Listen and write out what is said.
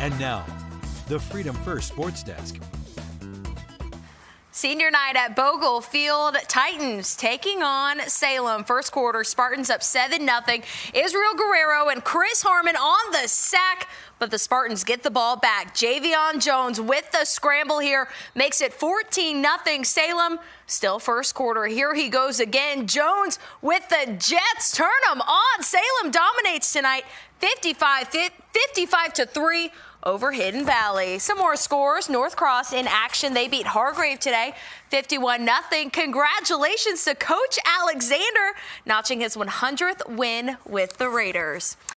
And now, the Freedom First Sports Desk. Senior night at Bogle Field, Titans taking on Salem. First quarter, Spartans up 7 0. Israel Guerrero and Chris Harmon on the sack, but the Spartans get the ball back. Javion Jones with the scramble here makes it 14 0. Salem still first quarter. Here he goes again. Jones with the Jets. Turn them on. Salem dominates tonight 55 55 to 3 over Hidden Valley. Some more scores. North Cross in action. They beat Hargrave today, 51 0. Congratulations to Coach Alexander, notching his 100th win with the Raiders.